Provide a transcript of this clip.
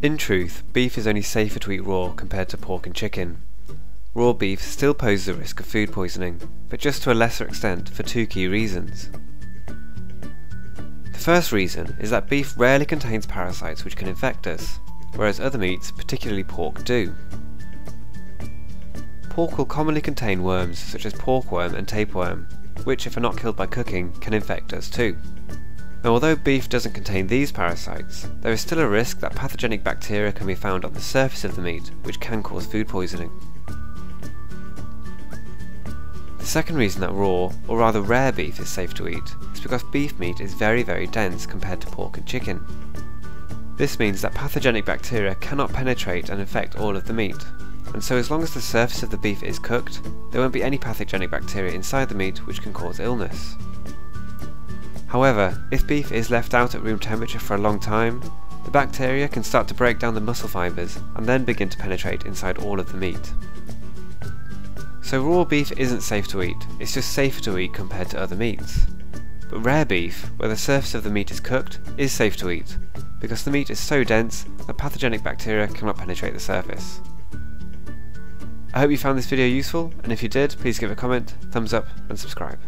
In truth, beef is only safer to eat raw compared to pork and chicken. Raw beef still poses a risk of food poisoning, but just to a lesser extent for two key reasons. The first reason is that beef rarely contains parasites which can infect us, whereas other meats, particularly pork, do. Pork will commonly contain worms such as porkworm and tapeworm, which if are not killed by cooking can infect us too. Now although beef doesn't contain these parasites, there is still a risk that pathogenic bacteria can be found on the surface of the meat which can cause food poisoning. The second reason that raw, or rather rare beef is safe to eat is because beef meat is very very dense compared to pork and chicken. This means that pathogenic bacteria cannot penetrate and infect all of the meat, and so as long as the surface of the beef is cooked, there won't be any pathogenic bacteria inside the meat which can cause illness. However, if beef is left out at room temperature for a long time, the bacteria can start to break down the muscle fibres and then begin to penetrate inside all of the meat. So raw beef isn't safe to eat, it's just safer to eat compared to other meats. But rare beef, where the surface of the meat is cooked, is safe to eat, because the meat is so dense that pathogenic bacteria cannot penetrate the surface. I hope you found this video useful, and if you did, please give a comment, thumbs up, and subscribe.